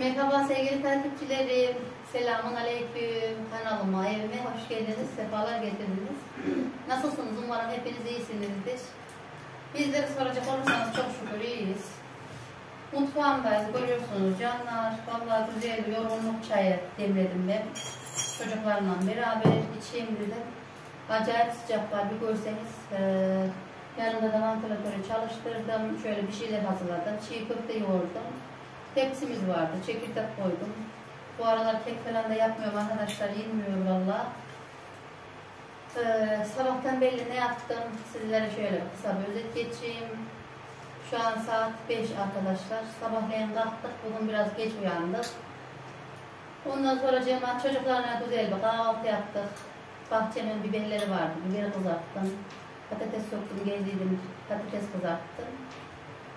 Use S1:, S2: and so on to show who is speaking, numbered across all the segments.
S1: Merhaba sevgili takipçilerim. Selamun aleyküm. Kanalıma, evime hoş geldiniz. Sefalar getirdiniz. Nasılsınız? Umarım hepiniz iyisinizdir. Bizleri soracak olursanız çok şükür iyiyiz. Mutfağımdayız. Görüyorsunuz canlar. Vallahi güzel bir yoğunluk çayı demledim ben. Çocuklarla beraber içeyim dedim. Acayip sıcak var. Bir görseniz. Ee, yanımda da vantilatörü çalıştırdım. Şöyle bir şeyler hazırladım. Çiğ köfte yoğurdum. Tepsimiz vardı. Çekirdek koydum. Bu aralar kek falan da yapmıyorum arkadaşlar. Yenmiyor valla. Ee, sabahtan belli ne yaptım? Sizlere şöyle kısa bir özet geçeyim. Şu an saat 5 arkadaşlar. Sabahleyin kalktık. Bugün biraz geç uyandık. Ondan sonra Cemal çocuklarına güzel bir kahvaltı yaptık. Bahçemin biberleri vardı. Biberi kızarttım. Patates soktum, gezdiydim. Patates kızarttım.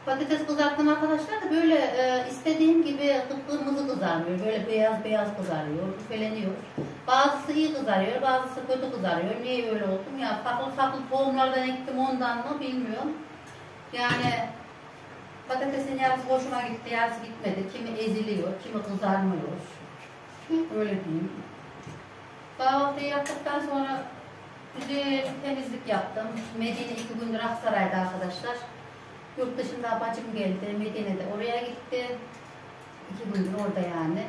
S1: Patates kızarttım arkadaşlar da böyle e, istediğim gibi kıpkırmızı kızarmıyor. Böyle beyaz beyaz kızarıyor, üfeleniyor. Bazısı iyi kızarıyor, bazısı kötü kızarıyor. Niye öyle oldum ya? Farklı farklı tohumlardan ektim ondan mı bilmiyorum. Yani patatesin yarısı hoşuma gitti, yarısı gitmedi. Kimi eziliyor, kimi kızarmıyor. Öyle diyeyim. Kahvaltıyı yaptıktan sonra güzel temizlik yaptım. Medine iki gündür Aksaray'da arkadaşlar. Yurt dışında bacım geldi, Medine'de oraya gitti. İki gündür orada yani.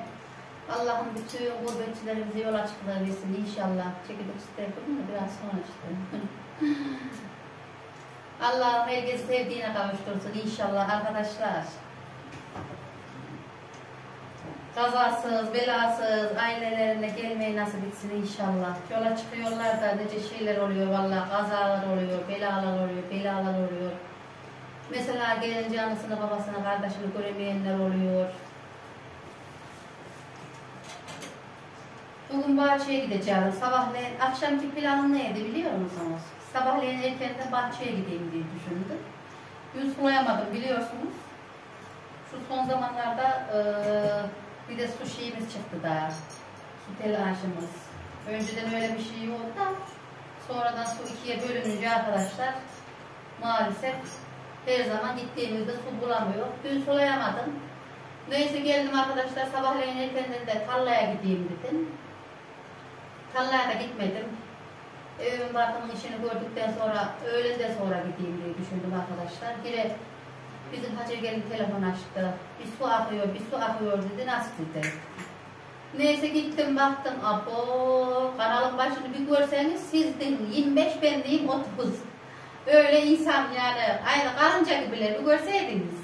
S1: Allah'ım bütün gurbetçilerimize yol açıklığı versin inşallah. Çekirdek istedim de biraz sonra işte. Allah'ım herkesi sevdiğine kavuştursun inşallah arkadaşlar. Kazasız, belasız, ailelerine gelmeyi nasip etsin inşallah. Yola çıkıyorlar da nece şeyler oluyor vallahi kazalar oluyor, belalar oluyor, belalar oluyor. Mesela gelince anasını, babasını, kardeşini göremeyenler oluyor. Bugün bahçeye gideceğim. Sabahleyin, akşamki planım neydi biliyor musunuz? Sabahleyin erkenden bahçeye gideyim diye düşündüm. Yüz koyamadım biliyorsunuz. Şu son zamanlarda eee, bir de su şeyimiz çıktı daha. Su telaşımız. Önceden öyle bir şey yoktu da sonradan su ikiye bölününce arkadaşlar maalesef her zaman gittiğimizde su bulamıyor. Dün sulayamadım. Neyse geldim arkadaşlar sabahleyin erkenden de tarlaya gideyim dedim. Tarlaya da gitmedim. Evimin bakımın işini gördükten sonra öğleden sonra gideyim diye düşündüm arkadaşlar. Gire bizim Hacer gelin telefon açtı. Bir su akıyor, bir su akıyor dedi. Nasıl dedi. Neyse gittim baktım. Abo kanalın başını bir görseniz sizdin 25 ben diyeyim 30. Öyle insan yani aynı karınca gibiler bir görseydiniz.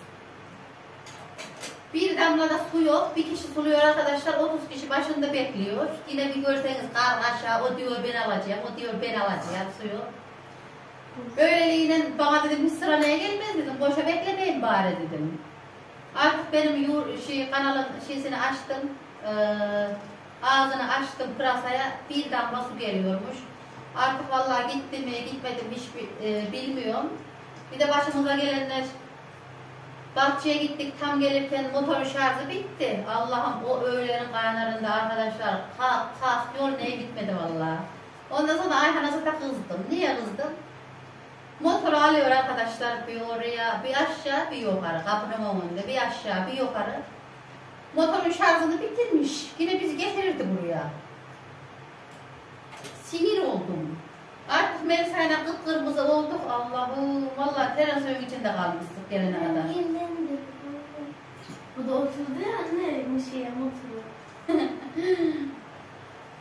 S1: Bir damla da su yok. Bir kişi suluyor arkadaşlar. 30 kişi başında bekliyor. Yine bir görseniz kar aşağı. O diyor ben alacağım. O diyor ben alacağım suyu. Böyleliğine bana dedim bir sıra neye gelmez dedim. Boşa beklemeyin bari dedim. Artık benim yur, şey, kanalın şeysini açtım. Ee, ağzını açtım pırasaya. Bir damla su geliyormuş. Artık vallahi gitti mi gitmedi mi hiç e, bilmiyorum. Bir de başımıza gelenler bahçeye gittik tam gelirken motor şarjı bitti. Allah'ım o öğlenin kaynarında arkadaşlar kalk kalk yol neye gitmedi vallahi. Ondan sonra Ayhan'a da kızdım. Niye kızdım? Motor alıyor arkadaşlar bir oraya bir aşağı bir yukarı kapının önünde bir aşağı bir yukarı. Motorun şarjını bitirmiş. Yine bizi getirirdi buraya. Sinir oldum. Artık Melisa'yla kıpkırmızı olduk. Allah'ım vallahi terasyon içinde kalmıştık gelene kadar.
S2: Bu da oturdu ya anne Mişe'ye oturuyor.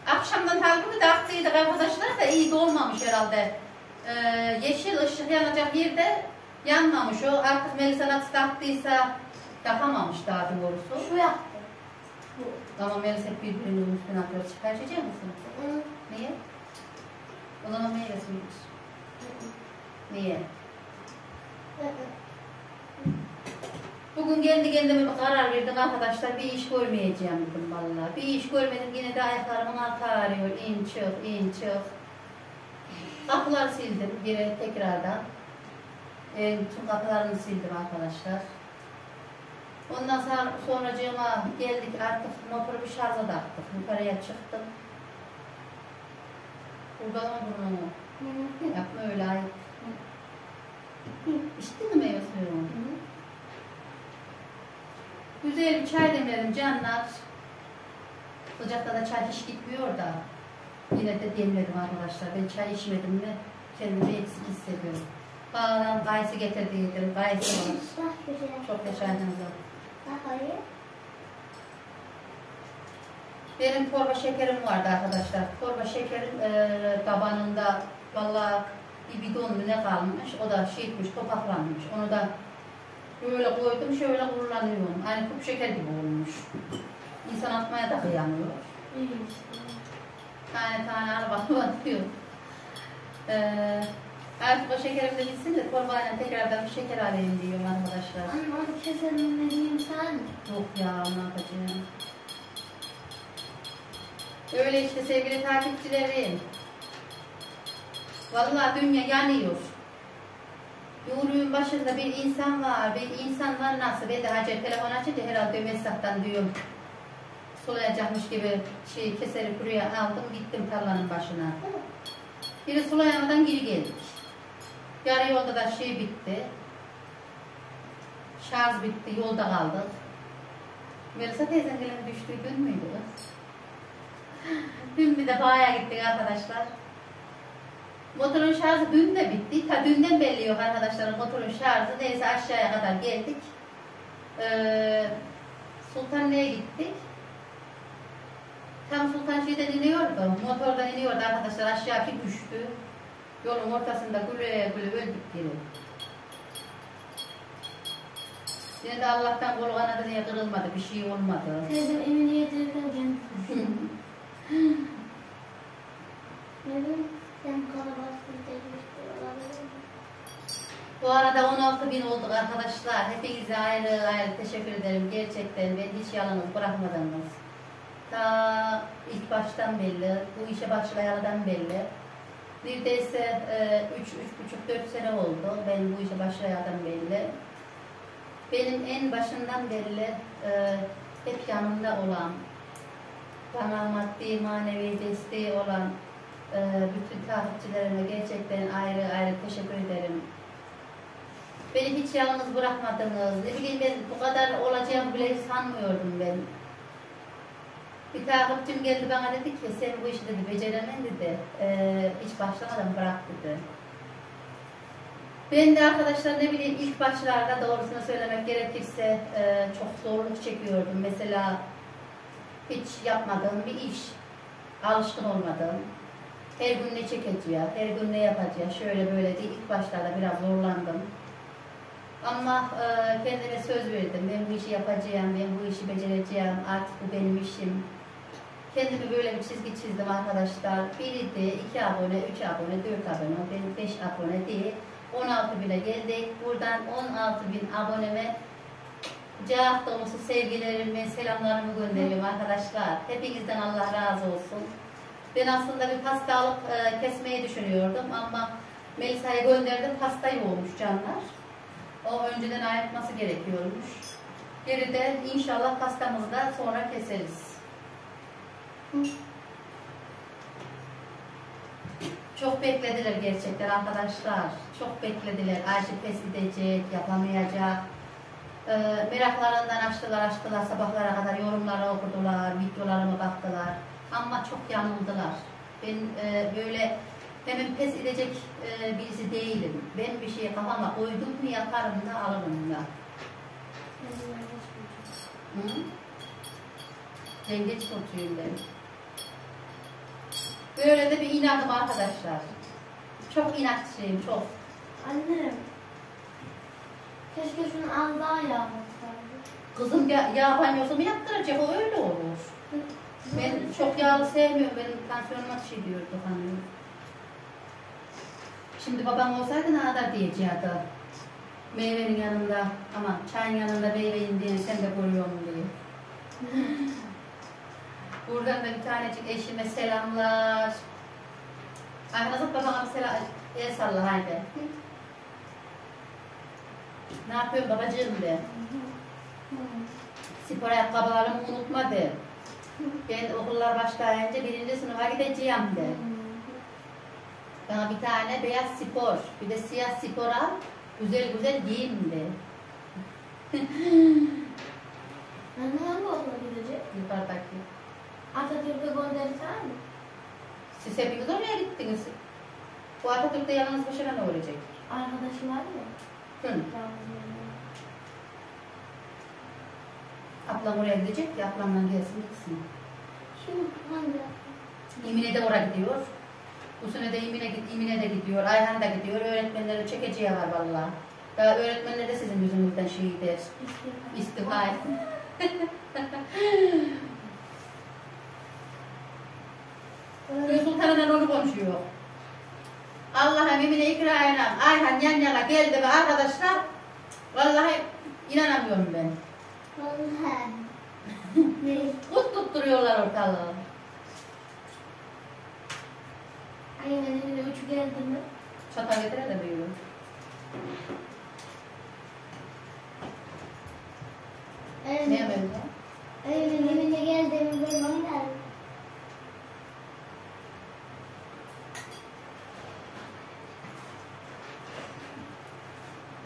S1: Akşamdan halbuki da aktıydık arkadaşlar da iyi de olmamış herhalde. Ee, yeşil ışık yanacak yerde yanmamış o. Artık Melisa nasıl taktıysa takamamış daha doğrusu.
S2: Şu yaptı. Bu.
S1: Ama Melisa hep birbirinin üstüne atıyor. Çıkartacak mısın?
S2: Hı.
S1: Niye? O zaman meyvesiymiş. Niye? Bugün kendi kendime karar verdim arkadaşlar. Bir iş görmeyeceğim dedim vallahi. Bir iş görmedim yine de ayaklarımın altı ağrıyor. İn çık, in çık. Kapıları sildim geri tekrardan. Ee, bütün kapılarını sildim arkadaşlar. Ondan sonra sonracığıma geldik artık motoru bir şarja taktık. Yukarıya çıktım. Mı bunu? Yapma öyle ayıp. İçtin mi meyve suyunu? Güzel bir çay demledim canlar. Sıcakta da çay hiç gitmiyor da. Yine de demledim arkadaşlar. Ben çay içmedim mi kendimi eksik hissediyorum. Bağdan kayısı getirdiydim. Kayısı var. Çok teşekkür
S2: Bak oraya.
S1: Benim torba şekerim vardı arkadaşlar. Torba şekerim eee tabanında valla bir bidon mu ne kalmış. O da şeymiş, topaklanmış. Onu da böyle koydum, şöyle kullanıyorum. Aynı kup şeker gibi olmuş. İnsan atmaya da kıyamıyor.
S2: İyi işte.
S1: Tane tane arabamı atıyor. Eee artık o şekerim de bitsin de torbayla tekrardan bir şeker alayım diyorum arkadaşlar.
S2: Anne onu keselim ne diyeyim sen?
S1: Yok ya ne yapacağım. Öyle işte sevgili takipçilerim. Vallahi dünya yanıyor. Yolun başında bir insan var. Bir insan var nasıl? Ben de Hacer telefon açınca herhalde mesajdan diyorum. Sulayacakmış gibi şey keseri buraya aldım gittim tarlanın başına. Biri sulayamadan geri geldik. Yarı yolda da şey bitti. Şarj bitti, yolda kaldık. Melisa teyzem gelin düştüğü gün müydü kız? Dün bir de bayağı gittik arkadaşlar. Motorun şarjı dün de bitti. Ta dünden belli yok arkadaşlar motorun şarjı. Neyse aşağıya kadar geldik. Ee, Sultanlı'ya gittik. Tam Sultan şeyden iniyordu. Motordan iniyordu arkadaşlar. Aşağı bir düştü. Yolun ortasında güle güle öldük geri. Yine de Allah'tan kolu kanadı niye kırılmadı, bir şey olmadı.
S2: Teyzem evini yedirirken kendi Ne bileyim sen kalabalıksın?
S1: Bu arada 16 bin olduk arkadaşlar. Hepinize ayrı ayrı teşekkür ederim. Gerçekten beni hiç yalnız bırakmadınız. Ta ilk baştan belli, bu işe başlayalıdan belli. Neredeyse 3, üç, üç buçuk, dört sene oldu ben bu işe başlayalıdan belli. Benim en başından belli e, hep yanımda olan, bana maddi manevi desteği olan e, bütün takipçilerime gerçekten ayrı ayrı teşekkür ederim. Beni hiç yalnız bırakmadınız. Ne bileyim ben bu kadar olacağımı bile sanmıyordum ben. Bir takipçim geldi bana dedi ki sen bu işi dedi beceremem dedi. Ee, hiç başlamadan bırak dedi. Ben de arkadaşlar ne bileyim ilk başlarda doğrusunu söylemek gerekirse e, çok zorluk çekiyordum. Mesela hiç yapmadığım bir iş, alışkın olmadığım, her gün ne çekeceğim, her gün ne yapacağım, şöyle böyle diye ilk başlarda biraz zorlandım. Ama e, kendime söz verdim, ben bu işi yapacağım, ben bu işi becereceğim, artık bu benim işim. Kendime böyle bir çizgi çizdim arkadaşlar. Biriydi, iki abone, üç abone, dört abone, beş abone değil. 16 bine geldik. Buradan 16 bin aboneme cevap dolusu sevgilerimi, selamlarımı gönderiyorum arkadaşlar. Hepinizden Allah razı olsun. Ben aslında bir pasta alıp e, kesmeyi düşünüyordum ama Melisa'ya gönderdim. Pasta yoğurmuş canlar. O önceden ayırtması gerekiyormuş. Geride inşallah pastamızı da sonra keseriz. Çok beklediler gerçekten arkadaşlar. Çok beklediler. Ayşe pes edecek, yapamayacak. Ee, meraklarından açtılar açtılar sabahlara kadar yorumları okudular, videolarıma baktılar. Ama çok yanıldılar. Ben e, böyle hemen pes edecek e, birisi değilim. Ben bir şeye kafama koydum mu yaparım da alırım da. Hı? Yengeç burcuyum ben. Böyle de bir inadım arkadaşlar. Çok inatçıyım, çok.
S2: Annem. Keşke şunu az daha yağmatsaydı.
S1: Kızım ya, yağ banyosu mu yaptıracak? O öyle olur. Ben çok yağlı sevmiyorum. Benim tansiyonuma şey diyordu hanım. Şimdi babam olsaydı ne kadar diyecekti. Meyvenin yanında ama çayın yanında meyveyin diye sen de koruyorsun diye. Buradan da bir tanecik eşime selamlar. Ay Nazat babana bir selam, el salla haydi. Ne yapıyorsun babacığım de. Spor ayakkabılarımı unutma de. Ben okullar başlayınca birinci sınıfa gideceğim de. Bana bir tane beyaz spor, bir de siyah spor al. Güzel güzel giyeyim de. yukarıdaki.
S2: Atatürk'e göndersene mi?
S1: Siz hepiniz oraya gittiniz. Bu Atatürk'te yalnız başına ne olacak?
S2: Arkadaşım var ya. Yani.
S1: ablam oraya gidecek ya ablamla gelsin gitsin.
S2: Şimdi hangi?
S1: İmine de oraya gidiyor. Bu sene de İmine, git- İmine de gidiyor. Ayhan da gidiyor. Öğretmenleri çekeceği var vallahi. Daha öğretmenler de sizin yüzünüzden şey der. İstifa et. Köy sultanından onu konuşuyor. Allah'ım emine ikrayla Ayhan yan yana geldi ve arkadaşlar vallahi inanamıyorum ben.
S2: Vallahi.
S1: Kut tutturuyorlar ortalığı.
S2: Aynen öyle uçu geldi mi?
S1: Çatal getire de büyüyor. Ne
S2: Aynen.
S1: yapayım ya?
S2: Aynen evine geldiğimi duymam lazım.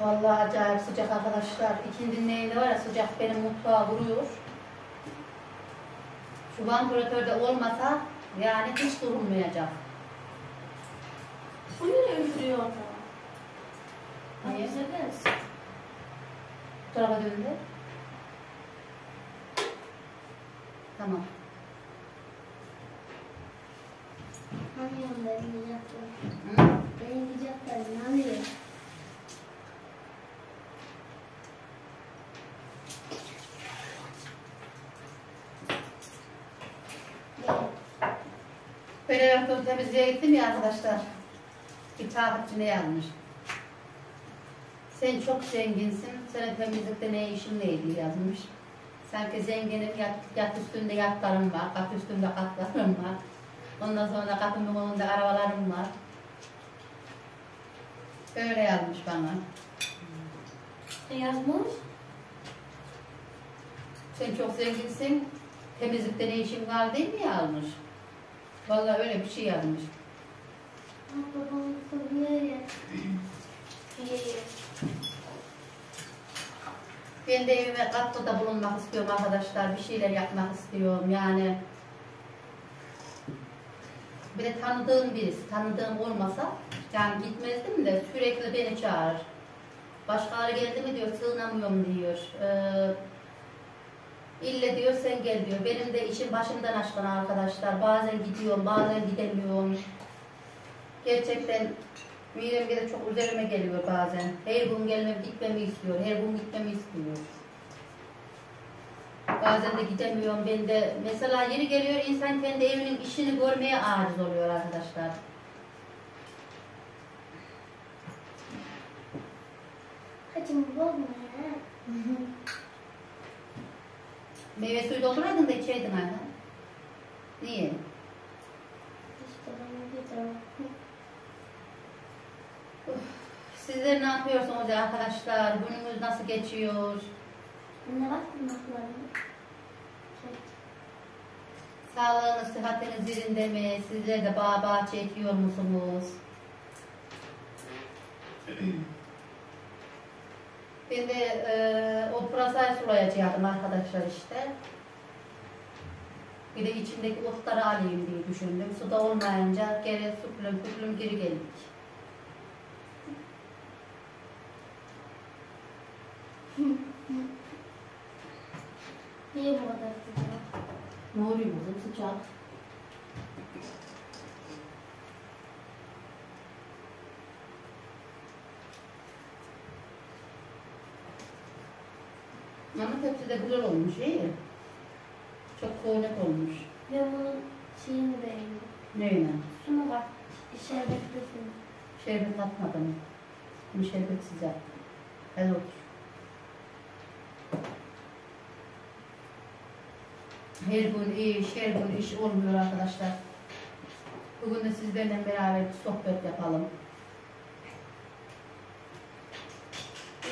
S1: Vallahi acayip sıcak arkadaşlar. İkindinin neyinde var ya sıcak benim mutfağa vuruyor. Şu vantilatörde olmasa yani hiç durulmayacak.
S2: Bu ne üflüyor orada? Gelsin.
S1: Bu tarafa döndü. Tamam.
S2: Anlıyorum ben diyecektim.
S1: Hı?
S2: Ben diyecektim.
S1: Evrakları temizliğe gittim ya arkadaşlar. Bir takipçi ne yazmış? Sen çok zenginsin. Senin temizlikte ne işin neydi yazmış. Sanki zenginim yat, yat üstünde yatlarım var, kat üstünde katlarım var. Ondan sonra kapının önünde arabalarım var. Öyle yazmış bana.
S2: Ne yazmış?
S1: Sen çok zenginsin. Temizlikte ne işin var değil mi yazmış. Vallahi öyle bir şey yazmış.
S2: Babamın soruyor ya.
S1: Ben de evime katkıda bulunmak istiyorum arkadaşlar. Bir şeyler yapmak istiyorum. Yani bir de tanıdığım birisi, tanıdığım olmasa yani gitmezdim de sürekli beni çağırır. Başkaları geldi mi diyor, sığınamıyorum diyor. Ee, ille diyor sen gel diyor. Benim de işim başımdan aşkın arkadaşlar. Bazen gidiyorum, bazen gidemiyorum. Gerçekten midem de çok üzerime geliyor bazen. Her gün gelmem gitmemi istiyor, her gün gitmemi istiyor. Bazen de gidemiyorum ben de. Mesela yeri geliyor insan kendi evinin işini görmeye aciz oluyor arkadaşlar.
S2: Kaçın bozma ya.
S1: Meyve suyu dolduraydın da içeydin Ayhan. Niye? Sizler ne yapıyorsunuz ya arkadaşlar? Gününüz nasıl geçiyor?
S2: Ne var?
S1: Sağlığınız, sıhhatiniz yerinde mi? Sizler de bağ bahçe ekiyor musunuz? Ben de e, o pırasayı sulayacaktım arkadaşlar işte. Bir de içindeki otları alayım diye düşündüm. Suda olmayınca geri süplüm süplüm geri geldik.
S2: Niye bu kadar sıcak?
S1: Ne oluyor kızım sıcak? Ama tepsi de güzel olmuş iyi. Çok koynak olmuş.
S2: Ben bunun şeyini beğendim.
S1: Neyle?
S2: Şunu bak, şerbetlisin.
S1: Şerbet atmadım. Bunu şerbetsiz yaptım. Hadi otur. Her gün iş, her gün iş olmuyor arkadaşlar. Bugün de sizlerle beraber bir sohbet yapalım.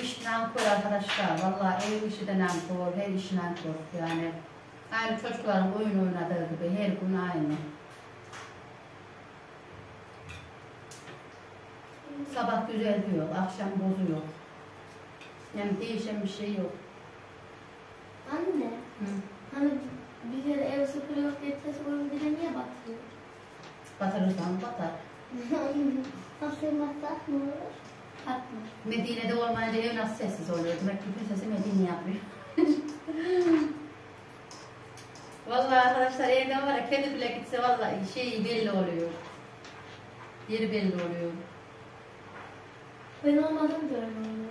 S1: işinden koy arkadaşlar. Vallahi ev işinden koy, her işinden koy. Yani aynı çocukların oyun oynadığı gibi her gün aynı. Sabah güzel diyor, akşam bozuyor. Yani değişen bir şey yok.
S2: Anne,
S1: Hı.
S2: hani bir kere ev süpürüyor diye tasarımı bile niye batırıyor?
S1: Batırırsan batar.
S2: Nasıl batar mı olur?
S1: Atma. Medine'de olmayınca ev nasıl sessiz oluyor? Demek ki bütün sesi Medine yapıyor. vallahi arkadaşlar evden var ya kedi bile gitse vallahi şey belli oluyor. Yeri belli oluyor.
S2: Ben olmadım görmüyorum.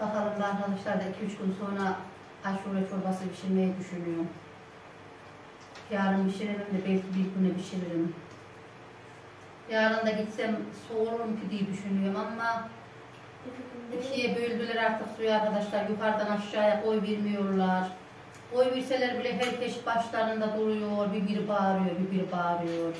S1: Bakalım da arkadaşlar da 2-3 gün sonra aşure çorbası pişirmeyi düşünüyorum. Yarın pişiremem de belki bir güne pişiririm. Yarın da gitsem soğurum ki diye düşünüyorum ama ikiye böldüler artık suyu arkadaşlar. Yukarıdan aşağıya koy vermiyorlar. Koy verseler bile herkes başlarında duruyor. Bir biri bağırıyor, bir biri bağırıyor.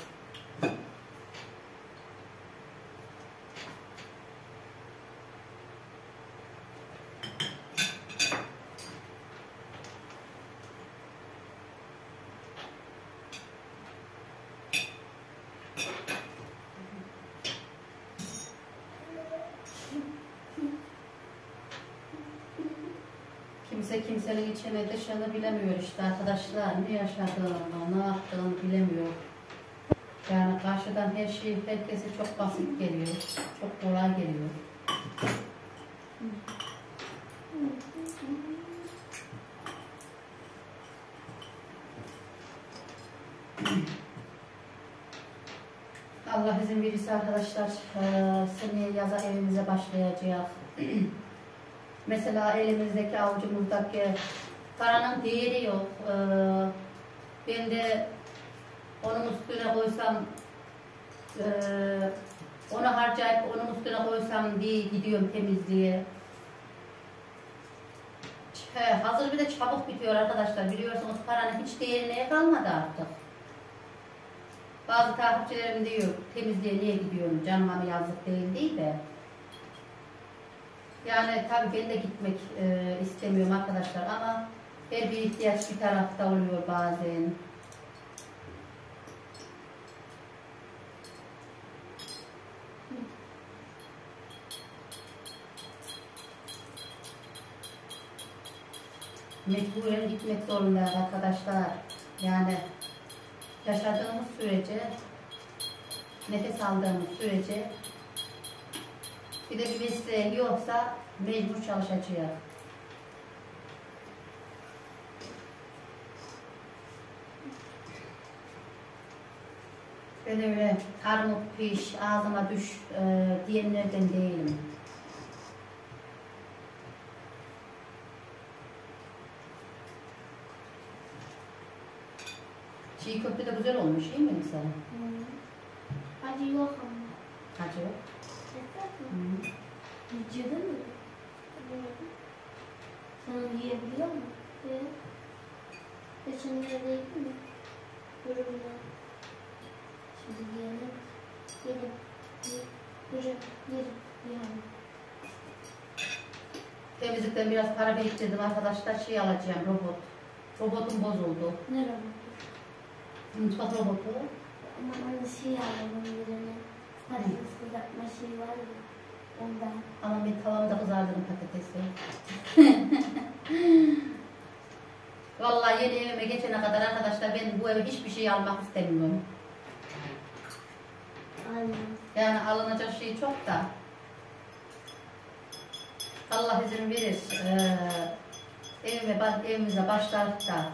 S1: Kimse kimsenin içine dışını bilemiyor işte arkadaşlar. Ne yaşadığını, ne yaptığını bilemiyor. Yani karşıdan her şey herkese çok basit geliyor. Çok kolay geliyor. Allah izin verirse arkadaşlar seneye yaza evimize başlayacağız. Mesela elimizdeki avucumuzdaki paranın değeri yok. Eee, ben de onun üstüne koysam eee, onu harcayıp onun üstüne koysam diye gidiyorum temizliğe. He, hazır bir de çabuk bitiyor arkadaşlar. Biliyorsunuz paranın hiç değerine kalmadı artık. Bazı takipçilerim diyor temizliğe niye gidiyorum canıma yazık değil değil de. Yani tabii ben de gitmek e, istemiyorum arkadaşlar ama her bir ihtiyaç bir tarafta oluyor bazen. Mecburen gitmek zorundayız arkadaşlar. Yani yaşadığımız sürece, nefes aldığımız sürece bir de bir mesleğin yoksa mecbur çalışacağız. Ben öyle armut piş, ağzıma düş e, diyenlerden değilim. Çiğ köfte de güzel olmuş değil mi mesela?
S2: Hmm. Acı yok ama.
S1: Acı. yok.
S2: Yeter mi?
S1: Hı.
S2: Yiyeceksin mi? Yemedim. Sen onu yiyebiliyor musun? Ye. Geçen yerde yedin mi? Yorumda. Şimdi yiyelim. Yedim. Yedim. Yedim. Yani.
S1: Temizlikten biraz para biriktirdim arkadaşlar. Şey alacağım robot. Robotum bozuldu.
S2: Ne robotu?
S1: Mutfak robotu.
S2: Ama anne şey aldım birine. Patates kızartma şey var ya. Ondan.
S1: Ama ben tavamda kızardırdım patatesi. Vallahi yeni evime geçene kadar arkadaşlar ben bu eve hiçbir şey almak istemiyorum.
S2: Aynen.
S1: Yani alınacak şey çok da. Allah izin verir. Ee, evime, evimize başlarız da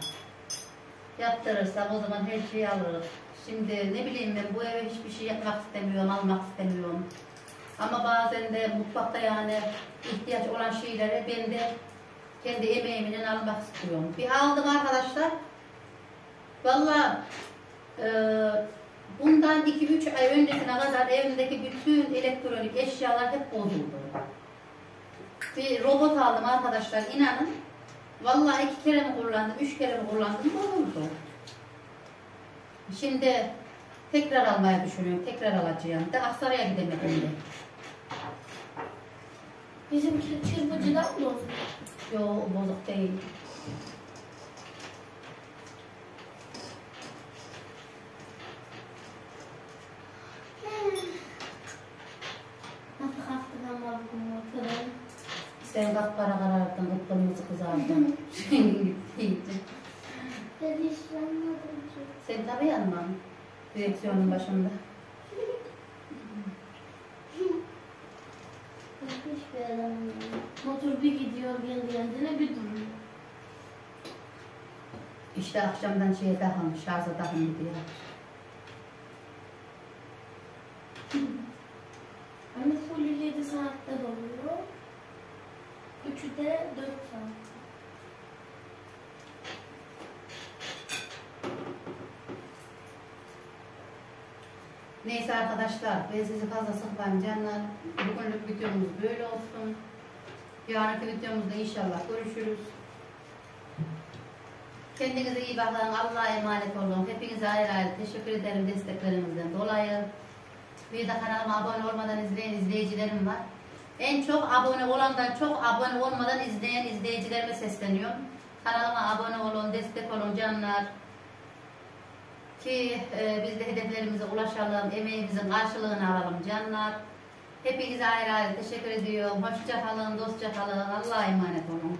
S1: yaptırırsak o zaman her şeyi alırız. Şimdi ne bileyim ben bu eve hiçbir şey yapmak istemiyorum, almak istemiyorum. Ama bazen de mutfakta yani ihtiyaç olan şeyleri ben de kendi emeğimle almak istiyorum. Bir aldım arkadaşlar. Vallahi e, bundan 2-3 ay öncesine kadar evimdeki bütün elektronik eşyalar hep bozuldu. Bir robot aldım arkadaşlar inanın. Vallahi iki kere mi kullandım, üç kere mi kullandım bozuldu. Şimdi tekrar almayı düşünüyorum. Tekrar alacağım. Da Aksaray'a gidemedim de.
S2: Bizim çırpıcı da mı bozuk?
S1: Yok bozuk değil. Sen bak para kararttın, kıpkırmızı kızardın.
S2: Dedi işte.
S1: Sen tabii yanma. Direksiyonun başında.
S2: Hiçbir yani. Motor bir gidiyor kendi kendine bir duruyor.
S1: İşte akşamdan şeye takılmış, şarja takılmış diye.
S2: Hani full 7 saatte doluyor. Üçü de 4 saat.
S1: Neyse arkadaşlar, ben sizi fazla sıkmayayım canlar. Bugünlük videomuz böyle olsun. Yarınki videomuzda inşallah görüşürüz. Kendinize iyi bakın, Allah'a emanet olun. Hepinize ayrı ayrı teşekkür ederim desteklerinizden dolayı. Bir de kanalıma abone olmadan izleyen izleyicilerim var. En çok abone olandan çok abone olmadan izleyen izleyicilerime sesleniyorum. Kanalıma abone olun, destek olun canlar. Ki e, biz de hedeflerimize ulaşalım, emeğimizin karşılığını alalım canlar. Hepinize ayrı ayrı teşekkür ediyorum. Hoşça kalın, dostça kalın. Allah'a emanet olun.